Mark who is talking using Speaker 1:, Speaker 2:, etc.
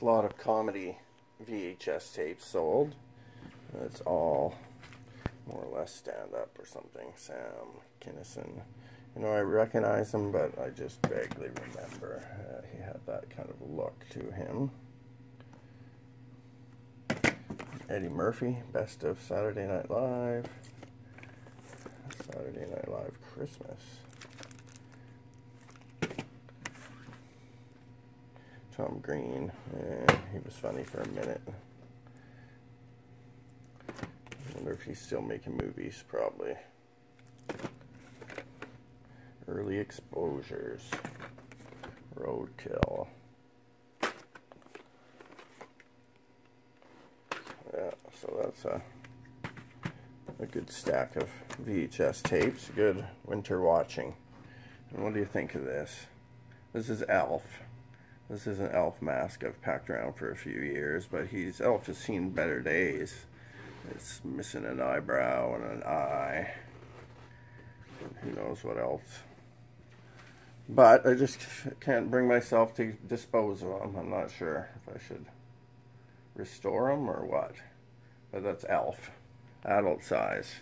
Speaker 1: A lot of comedy VHS tapes sold. It's all more or less stand up or something. Sam Kinison. You know, I recognize him, but I just vaguely remember uh, he had that kind of look to him. Eddie Murphy, Best of Saturday Night Live. Saturday Night Live Christmas. Tom Green. He was funny for a minute. I wonder if he's still making movies, probably. Early exposures. Roadkill. Yeah, so that's a, a good stack of VHS tapes. Good winter watching. And what do you think of this? This is Alf. This is an Alf mask I've packed around for a few years, but he's Alf has seen better days. It's missing an eyebrow and an eye. Who knows what else. But I just can't bring myself to dispose of them. I'm not sure if I should restore them or what. But that's Alf, adult size.